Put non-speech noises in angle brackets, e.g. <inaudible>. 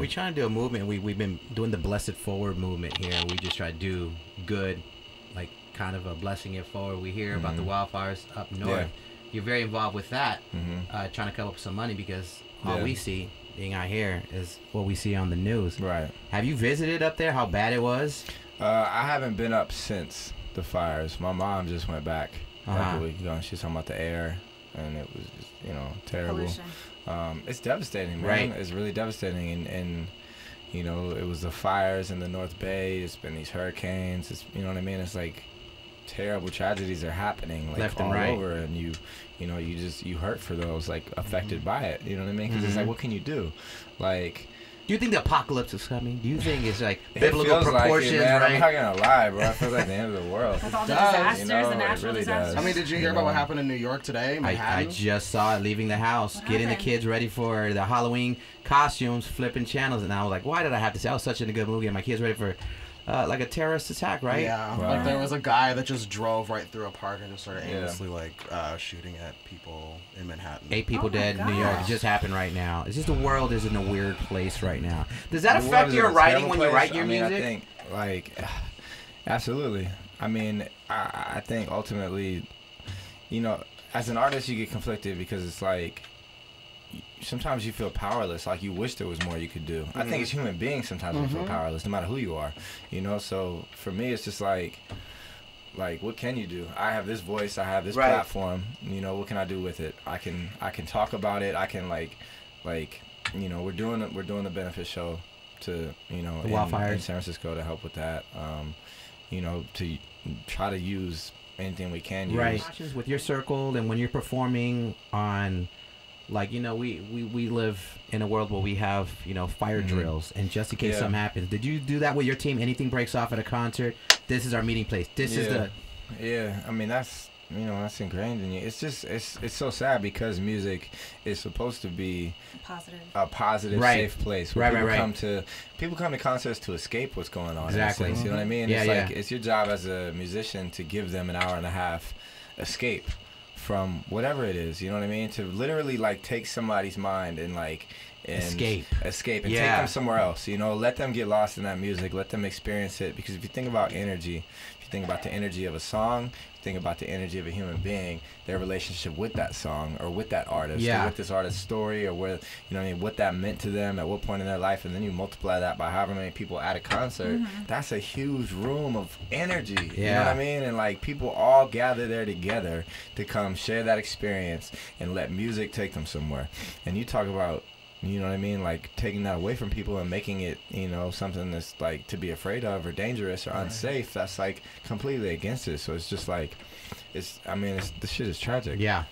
We try to do a movement. We we've been doing the blessed forward movement here. We just try to do good, like kind of a blessing it forward. We hear about the wildfires up north. Mm-hmm. Yeah. You're very involved with that, Mhm. uh, trying to come up with some money because all Yeah. we see being out here is what we see on the news. Right. Have you visited up there? How bad it was? Uh, I haven't been up since the fires. My mom just went back like Uh-huh. a week ago, and she was talking about the air, and it was just you know terrible. Um, it's devastating, man. Right. It's really devastating, and, and you know it was the fires in the North Bay. It's been these hurricanes. It's you know what I mean. It's like terrible tragedies are happening like Left and all right. over, and you you know you just you hurt for those like affected by it. You know what I mean? Because it's Mhm. like what can you do? Like Do you think the apocalypse is coming? Do you think it's like it biblical feels like it, proportions, man. I'm right? not gonna lie, bro. It feels like the end of the world. With all the does, you disasters, know, the it natural really does. disasters. I mean, did you hear You about what happened in New York today? I, I just saw it leaving the house, What getting the kids ready for the Halloween costumes, flipping channels, and I was like, why did I have to say I was such in a good movie and my kids ready for uh, like a terrorist attack, right? Yeah, Wow. like there was a guy that just drove right through a park and just started Yeah. aimlessly like uh, shooting at people in Manhattan. Eight people Oh dead in New York. It just happened right now. It's just the world is in a weird place right now. Does that The affect your writing terrible when you write your I mean, music? I think like <sighs> absolutely. I mean, I, I think ultimately, you know, as an artist, you get conflicted because it's like y- sometimes you feel powerless. Like you wish there was more you could do. I think as human beings, sometimes we feel Mhm. powerless, no matter who you are. You know, so for me, it's just like. Like what can you do? I have this voice. I have this Right. platform. You know what can I do with it? I can I can talk about it. I can like like you know we're doing we're doing the benefit show to you know The in, in San Francisco to help with that. Um, you know to try to use anything we can use. right with your circle and when you're performing on like you know we, we we live in a world where we have you know fire Mhm. drills and just in case Yeah. something happens did you do that with your team anything breaks off at a concert this is our meeting place this is the Yeah, I mean that's you know that's ingrained in you. It's just it's it's so sad because music is supposed to be Positive. a positive, Right. safe place where Right, right, people right. come to people come to concerts to escape what's going on. in a Exactly. sense, you know what I mean? Yeah, it's yeah. like it's your job as a musician to give them an hour and a half escape from whatever it is. You know what I mean? To literally like take somebody's mind and like and Escape. escape and Yeah. take them somewhere else. You know, let them get lost in that music. Let them experience it. Because if you think about energy, if you think about the energy of a song, think about the energy of a human being, their relationship with that song or with that artist, Yeah. or with this artist's story, or where you know what I mean, what that meant to them at what point in their life, and then you multiply that by however many people at a concert. Mm-hmm. That's a huge room of energy. You know what I mean? And like people all gather there together to come share that experience and let music take them somewhere. And you talk about you know what I mean? Like taking that away from people and making it, you know, something that's like to be afraid of or dangerous or unsafe. That's like completely against it. So it's just like, it's. I mean, it's the shit is tragic. yeah